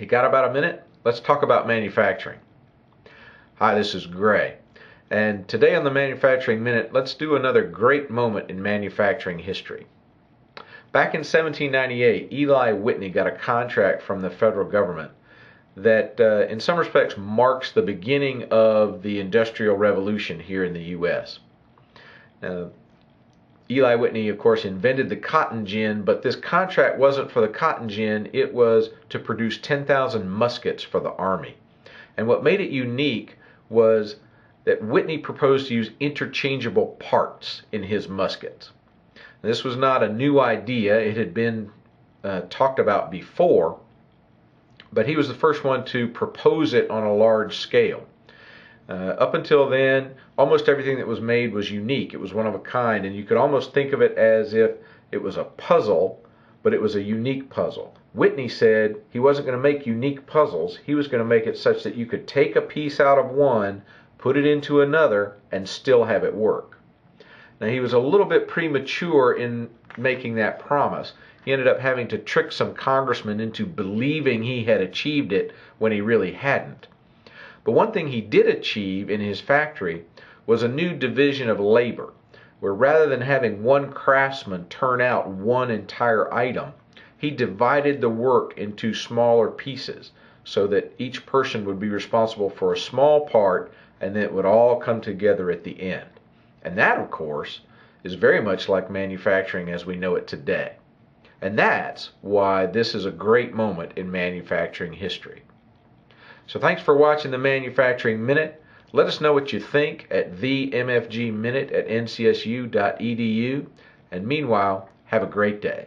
You got about a minute? Let's talk about manufacturing. Hi, this is Gray. And today on the Manufacturing Minute, let's do another great moment in manufacturing history. Back in 1798, Eli Whitney got a contract from the federal government that, uh, in some respects, marks the beginning of the Industrial Revolution here in the U.S. Now, Eli Whitney, of course, invented the cotton gin, but this contract wasn't for the cotton gin, it was to produce 10,000 muskets for the Army. And what made it unique was that Whitney proposed to use interchangeable parts in his muskets. This was not a new idea, it had been uh, talked about before, but he was the first one to propose it on a large scale. Uh, up until then, almost everything that was made was unique. It was one of a kind, and you could almost think of it as if it was a puzzle, but it was a unique puzzle. Whitney said he wasn't going to make unique puzzles. He was going to make it such that you could take a piece out of one, put it into another, and still have it work. Now, he was a little bit premature in making that promise. He ended up having to trick some congressmen into believing he had achieved it when he really hadn't. But one thing he did achieve in his factory was a new division of labor, where rather than having one craftsman turn out one entire item, he divided the work into smaller pieces so that each person would be responsible for a small part and then it would all come together at the end. And that, of course, is very much like manufacturing as we know it today. And that's why this is a great moment in manufacturing history. So thanks for watching the Manufacturing Minute. Let us know what you think at themfgminute at ncsu.edu. And meanwhile, have a great day.